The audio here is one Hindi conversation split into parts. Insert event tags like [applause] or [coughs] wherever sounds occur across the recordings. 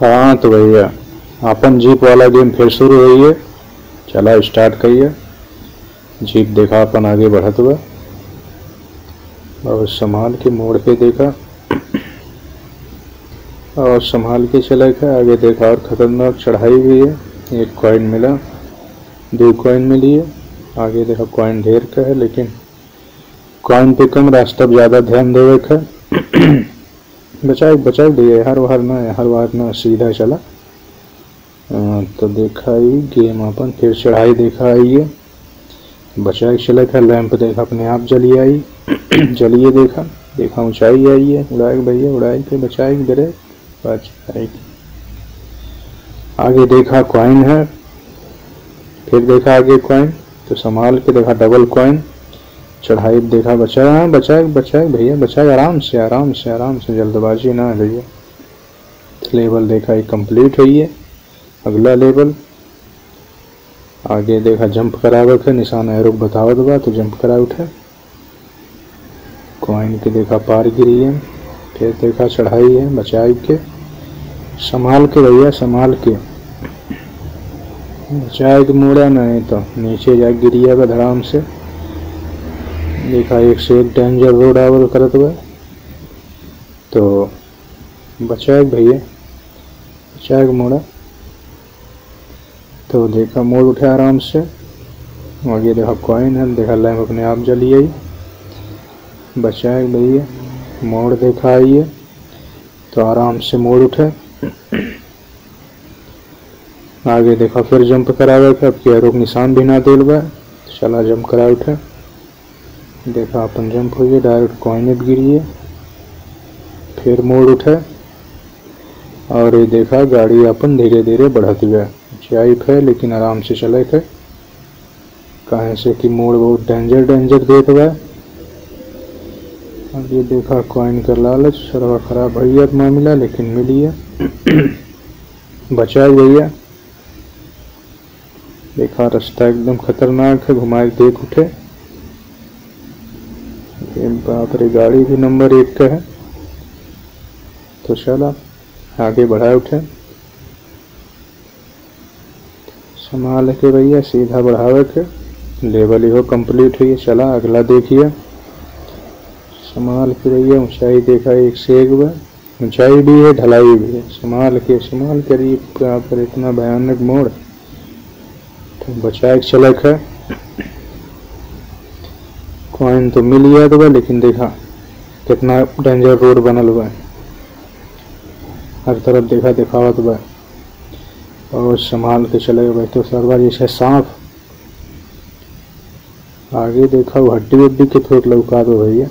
हाँ तो भैया अपन जीप वाला गेम फिर शुरू हुई है चला स्टार्ट करिए। जीप देखा अपन आगे बढ़त हुआ और संभाल के मोड़ पे देखा। और संभाल के चला था आगे देखा और खतरनाक चढ़ाई भी है। एक कॉइन मिला। दो कॉइन मिली है। आगे देखा कॉइन ढेर का है, लेकिन कॉइन पे कम रास्ता ज़्यादा ध्यान देवे का बचाए बचाए दिए हर बार ना, हर बार ना सीधा चला। तो देखा ही, गेम अपन फिर चढ़ाई देखा आई है। बचाए चला था, लैंप देखा, अपने आप जली आई। [clears throat] जलिए देखा देखा, ऊंचाई आई है। उड़ाए भैया उड़ाई के बचाए गिरे बचाए आगे देखा कॉइन है। फिर देखा आगे कॉइन तो संभाल के देखा डबल कॉइन चढ़ाई देखा बचाए हाँ बचाए बचाए भैया बचाए आराम से आराम से आराम से, जल्दबाजी ना, भैया। लेवल देखा, ये कंप्लीट है अगला लेवल। आगे देखा जंप करावे के निशान एरो बतावत बा तो जंप करा, उठे। कॉइन के देखा, पार गिरी है। फिर देखा, चढ़ाई है, बचाई के। संभाल के, भैया, संभाल के। बचाए के मुड़ा नहीं तो नीचे जा गिरिएगा धड़ाम से। देखा, एक से एक डेंजर रोड आवल करत हुआ तो बचाए भैया बचाए मोड़ा। तो देखा, मोड़ उठे आराम से। आगे देखा कॉइन है देखा लैम्प अपने आप जली आई। बचाए भैया, मोड़ देखा आइए तो आराम से मोड़ उठे। आगे देखा, फिर जंप करावे के अब कैरो के निशान भी ना दिल बा चला जंप करा उठे। देखा, अपन जंप हो गया डायरेक्ट कॉइन पे गिरी फिर मोड़ उठे। और ये देखा, गाड़ी अपन धीरे धीरे बढ़त गया। ऊंचाई है, लेकिन आराम से चले थे। कहे से कि मोड़ बहुत डेंजर डेंजर देत हुआ। अब ये देखा कॉइन का लालच सरवा खराब भैया मामला लेकिन मिली है। [coughs] बचाए भैया देखा, रास्ता एकदम खतरनाक है, घुमाए देख उठे। बाप रे गाड़ी भी नंबर एक का है। तो चला आगे बढ़ा उठे। संभाल के भैया सीधा बढ़ावे के। लेवल हो कंप्लीट हुई चला अगला देखिए। संभाल के भैया ऊंचाई देखा, एक से एक बा ऊंचाई भी है, ढलाई भी है। संभाल के, संभाल कर यहाँ पर इतना भयानक मोड़। तो बचाए के चलक है। कॉइन तो मिल गया तो लेकिन देखा, कितना डेंजर रोड बनल है हर तरफ़ देखा दिखावत बा और संभाल के चले गए तो सरवा जैसे सांप। आगे देखा हड्डी उड्डी के थोड़ लौका दो भैया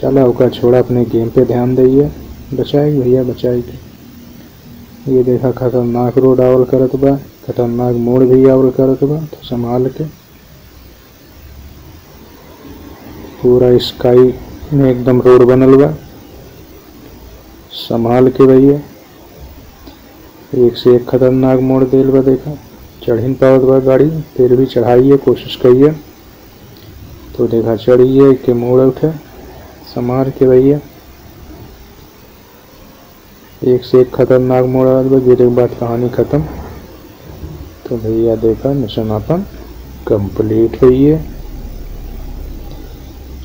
चला ओका छोड़ा, अपने गेम पे ध्यान दिए बचाए भैया बचाए ये देखा, खतरनाक रोड आवल करत बा खतरनाक मोड़ भी आवल करत बा तो संभाल के। पूरा स्काई में एकदम रोड बनल बा। संभाल के भैया एक से एक खतरनाक मोड़ देल बा देखा। चढ़ पावत बा गाड़ी, फिर भी चढ़ाइए कोशिश करिए तो देखा चढ़िए के मोड़ उठे, संभाल के भैया एक से एक खतरनाक मोड़ आवत बा गिरे के बाद कहानी खत्म। तो भैया देखा, मिशन अपन कंप्लीट हुई है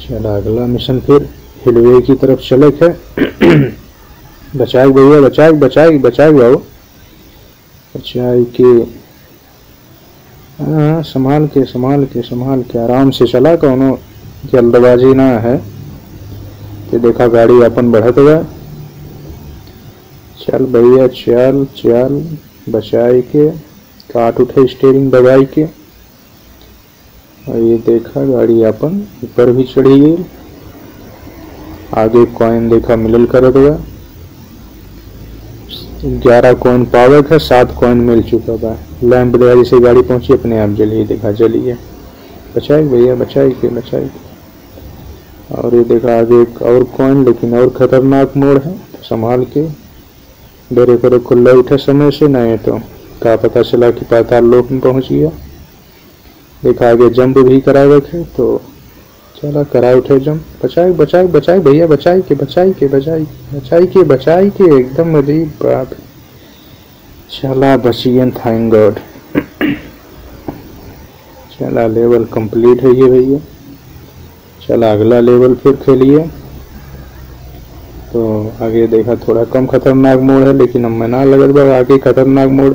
चला अगला मिशन फिर हिलवे की तरफ़ चले है। [clears throat] बचाए भैया, बचाए बचाए बचाए जाओ। बचाए के हाँ संभाल के संभाल के संभाल के, आराम से चला कौनो जल्दबाजी ना है। तो देखा गाड़ी अपन बढ़त हुआ चल भैया, चल चल, बचाए के, काट उठे स्टेयरिंग दबाई के। और ये देखा, गाड़ी अपन ऊपर भी चढ़ी गई। आगे कॉइन देखा, मिलल कर हुआ ग्यारह कॉइन पावर है सात कॉइन मिल चुका बा। लैंप देखा, जैसे गाड़ी पहुँची, अपने आप जली, देखा, जली है। बचाए भैया बचाए के बचाए और ये देखा, आगे एक और कॉइन लेकिन और खतरनाक मोड़ है, संभाल के। डेरे करो खुला उठे समय से, नहीं तो का पता चला कि पाताल लोक में पहुँच गया। देखा आगे जंप भी करावे थे तो चला करा उठे जम बचाए बचाए बचाए भैया बचाई के बचाई के बचाई बचाई के बचाई के, एकदम अरे बाप चला बचियन थैंक गॉड चला लेवल कंप्लीट है ये भैया। चला अगला लेवल फिर खेलिए। तो आगे देखा थोड़ा कम खतरनाक मोड़ है, लेकिन अब मैं ना लगत बा आगे खतरनाक मोड़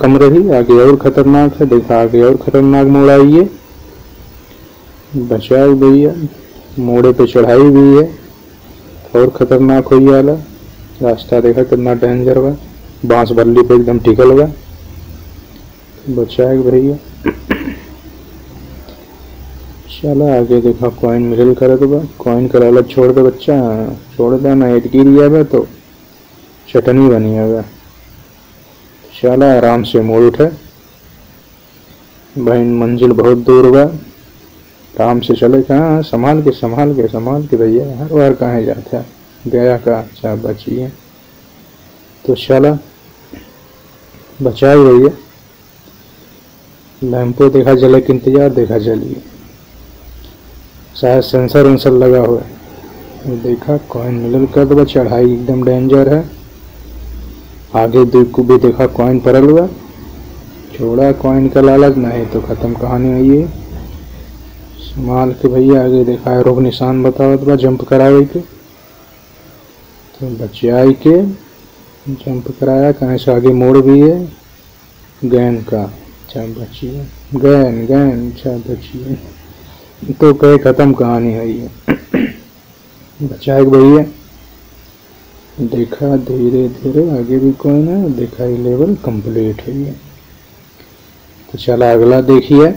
कम रही, आगे और खतरनाक है, देखा, आगे और खतरनाक मोड़ आई है। बचाओ भैया, मोड़े पे चढ़ाई भी है, और खतरनाक हो वाला रास्ता देखा कितना डेंजर बा बाँस बल्ली पे एकदम टिकल बा बचाए भैया। चला, आगे देखा कॉइन मिलल करत बा। कॉइन का लालच छोड़ दे बच्चा। छोड़ दे ना एक गिर गया तो। चटनी बनी है चला आराम से मोड़ उठे। बहन मंजिल बहुत दूर हुआ। आराम से चले कहाँ संभाल के संभाल के संभाल के भैया, हर बार कहाँ जाता गया का अच्छा बचिए। तो चला बचाए भैया लैंपो देखा जले के इंतज़ार देखा जलिए। शायद सेंसर वेंसर लगा हुआ है। देखा, कॉइन मिलल कर दबा चढ़ाई एकदम डेंजर है। आगे को भी देखा कॉइन पड़ल हुआ। छोड़ा कॉइन का लालच, नहीं तो खत्म कहानी हुई है। संभाल के भैया आगे देखा है, रोग निशान बतावत बा जंप करावे के। तो बचाई के जंप कराया, कहीं से आगे मोड़ भी है। गैन का अच्छा बचिए। गैन गैन अच्छा बचिए। तो कहे खत्म कहानी है ये। [coughs] बचाए भैया। देखा, धीरे धीरे, आगे भी कोई ना देखा ये लेवल कंप्लीट है ये। तो चला, अगला देखिए।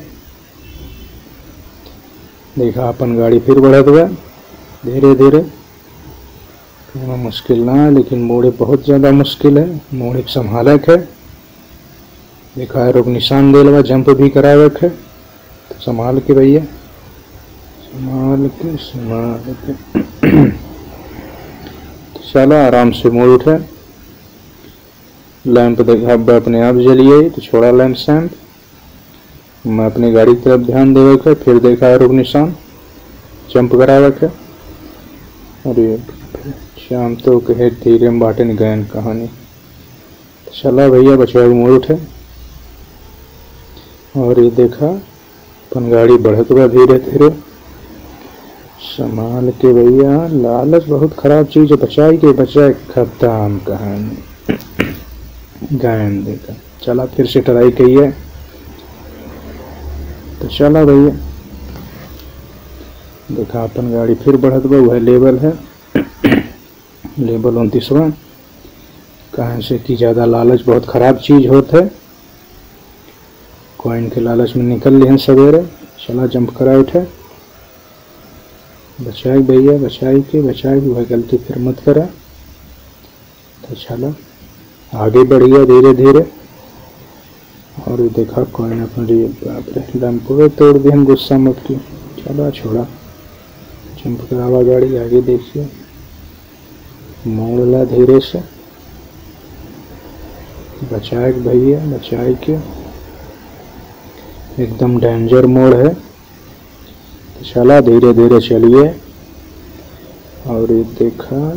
देखा, अपन गाड़ी फिर बढ़त हुआ धीरे धीरे। थोड़ा मुश्किल ना है लेकिन मोड़े बहुत ज़्यादा मुश्किल है। मोड़े संभालक है। देखा है रोक निशान दे लगा जंप भी करावे है। तो संभाल के भैया। संभाल के संभाल के। चलो आराम से मोड़ उठे लैंप अपने आप जलिए तो छोड़ा लैंप सैंप मैं अपनी गाड़ी की तरफ़ ध्यान देवे के फिर देखा रुक निशान। जंप करावे के अरे शाम तो कहे धीरे में बाटे नहीं कहानी। चला भैया बचवा मोड़ उठे और ये देखा, अपन गाड़ी बढ़त हुआ धीरे धीरे संभाल के भैया, लालच बहुत खराब चीज़ है, बचाई के बचाए खत्म कहानी। गायन देखा चला फिर से ट्राई कहिए। तो चला भैया। देखा, अपन गाड़ी फिर बढ़त बा वह लेवल है। लेवल उनतीसवा। कहाँ से कि ज़्यादा लालच, बहुत ख़राब चीज़ होत है। कॉइन के लालच में निकल लिए सवेरे। चला, जंप करा उठे। बचाई भैया, बचाए के, बचाए वह गलती फिर मत करा। तो चला, आगे बढ़ गया धीरे धीरे। और देखा कॉइन अपने बाप रे तोड़ दिए हम गुस्सा मत की चला, छोड़ा। जंप करावा गाड़ी, आगे देखिए। मोड़ ला धीरे से। बचाए भैया, बचाए के। एकदम डेंजर मोड़ है। चला धीरे धीरे चलिए। और ये देखा,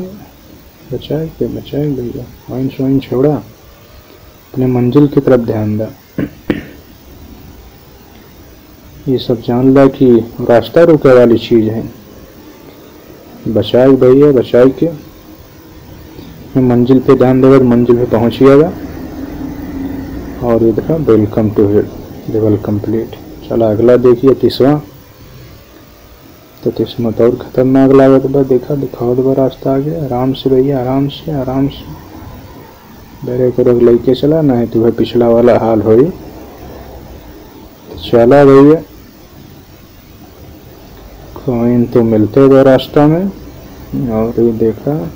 बचाए के बचाए, भैया। वाइन स्वाइन छोड़ा। अपने मंजिल की तरफ़ ध्यान दा। ये सब जान ला कि रास्ता रुके वाली चीज़ है। बचाए भैया, बचाए के। मंजिल पे ध्यान देगा मंजिल पे पहुंचिएगा। और ये देखा वेलकम टू लेवल कंप्लीट चला, अगला देखिए तीसवा तो तीसवा तो और खतरनाक लागत बा देखा दिखाओ बा रास्ता आगे आराम से भैया, आराम से आराम से। डरे को रोक लेके चला, ना है तुम्हें पिछला वाला हाल हो तो चला भैया। कॉइन तो मिलते गए रास्ता में। और ये देखा।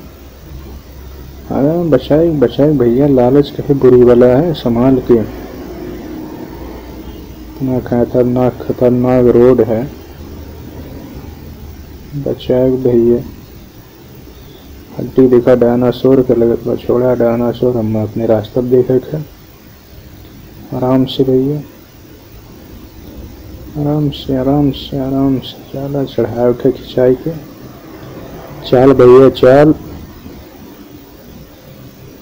अरे बचाए बचाए भैया, लालच कहे बुरी वाला है, संभाल के। इतना खतरनाक खतरनाक रोड है। बचाए भैया। हड्डी देखा डायनासोर के लगत बा, छोड़ा डायनासोर हम अपने रास्ता देखे थे। आराम से भैया। आराम से आराम से आराम से, चला चढ़ाए उठे खिंचाई के। चाल भैया, चाल।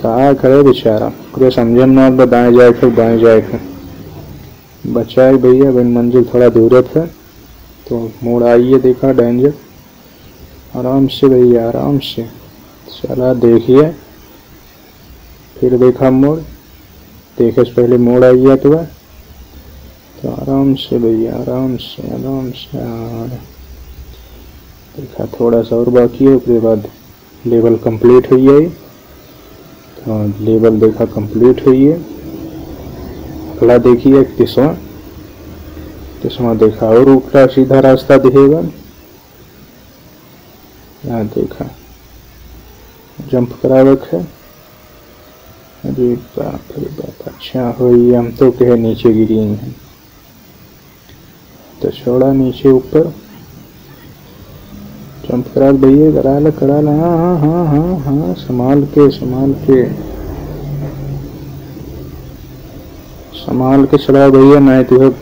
कहा करे बेचारा? पूरे समझे ना दाएँ जाए फिर बाएँ जाए थे बचाए भैया बिन मंजिल थोड़ा दूर था तो मोड़ आइए देखा, डेंजर। आराम से भैया, आराम से। चला देखिए। फिर देखा मोड़। देखे से पहले मोड़ आइए तो तो आराम से भैया, आराम से आराम से। देखा थोड़ा सा और बाकी है, उसके बाद लेवल कंप्लीट हुई है। तो लेवल देखा कंप्लीट हुई है। अगला देखिए तीसवा तीसवा देखा और उल्टा सीधा रास्ता दिखेगा। यहाँ देखा। जंप करा रखा अरे बाप रे बाप अच्छा हो हम तो कहे नीचे गिरी हैं। तो छोड़ा नीचे ऊपर। जंप करा, भैया, करा ला करा ला। हाँ हाँ हाँ हाँ हाँ संभाल के संभाल के। संभाल के चला, भैया नहीं तो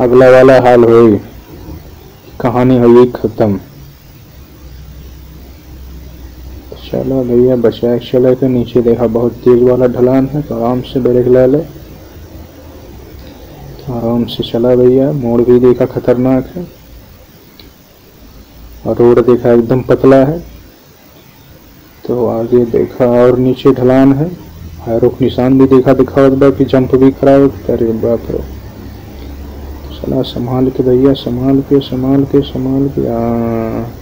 अगला वाला हाल हो कहानी हुई खत्म। चलो भैया बचा चले के नीचे देखा बहुत तेज वाला ढलान है तो आराम से ब्रेक ले ले। आराम से चला भैया, मोड़ भी देखा खतरनाक है। और रोड देखा एकदम पतला है। तो आगे देखा और नीचे ढलान है। रुख निशान भी देखा दिखा कि जंप भी करा अरे बाप रे। चला संभाल के भैया, संभाल के संभाल के संभाल के।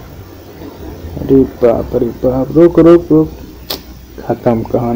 अरे बाप अरे बाप रुक रुक रुक। खत्म कहानी।